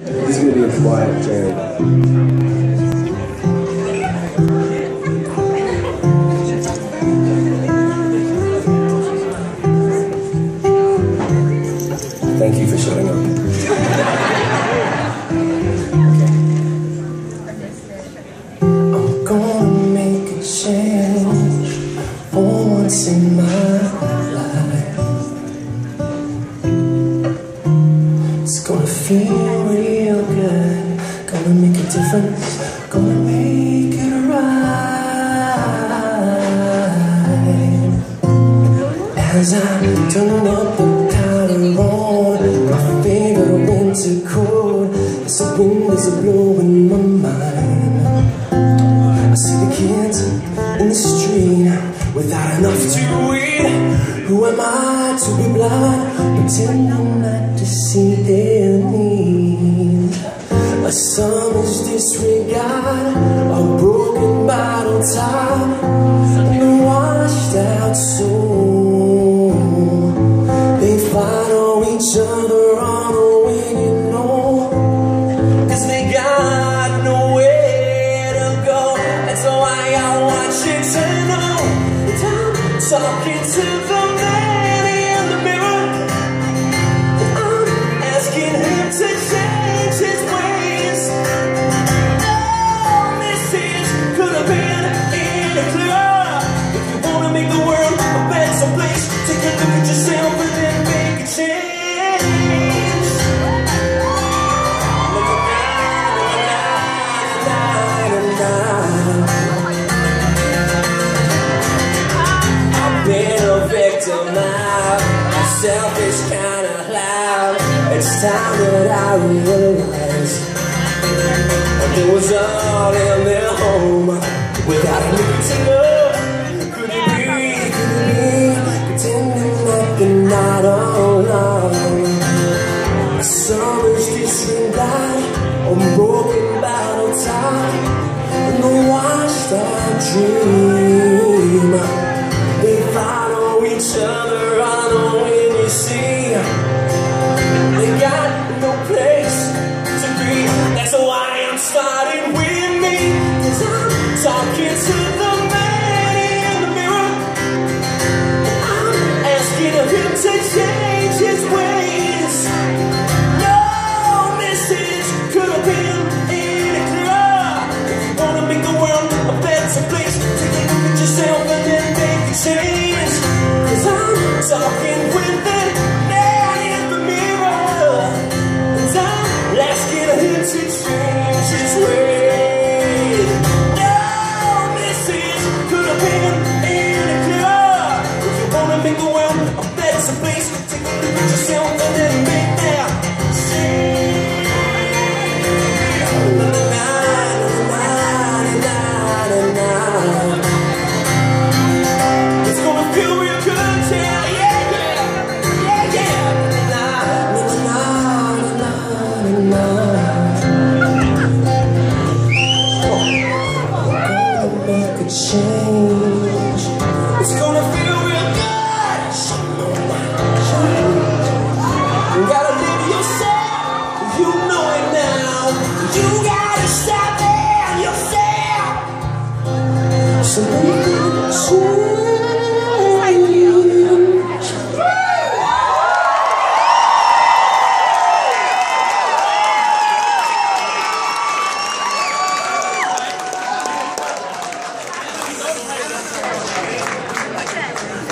This is gonna be a quiet jam. Thank you for showing up. I'm gonna make a change for once in my life. It's gonna feel a. Gonna make it right. As I turn up the collar on my favorite winter coat, as the wind is blowing my mind. I see the kids in the street without enough to eat. Who am I to be blind, pretending not to see their needs? A summer's disregard, a broken bottle top, and a washed out soul. They follow each other on a way, you know. Cause they got nowhere to go. That's why I want you to know that talking to the man time that I realized that it was all in their home without need to know. Could it be, could it be, pretending that they're not alone? A summer's disregard, a broken bottle top, and a washed out dream.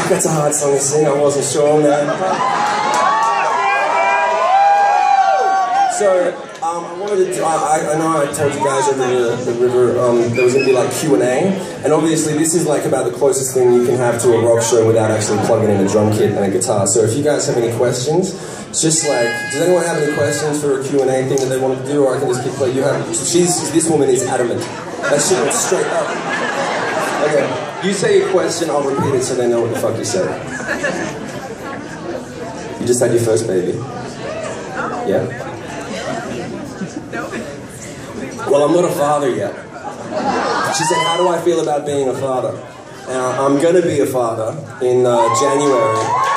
That's a hard song to sing. I wasn't sure, man. So, um, I wanted to. I, I know I told you guys over the, the river um, there was going to be like Q and A, and obviously this is like about the closest thing you can have to a rock show without actually plugging in a drum kit and a guitar. So, if you guys have any questions, just like, does anyone have any questions for a Q and A thing that they want to do, or I can just keep playing? You have. She's this woman is adamant. That shit went straight up. Okay, you say a question, I'll repeat it so they know what the fuck you said. You just had your first baby. Yeah. Well, I'm not a father yet. She said, How do I feel about being a father? Now, I'm going to be a father in uh, January.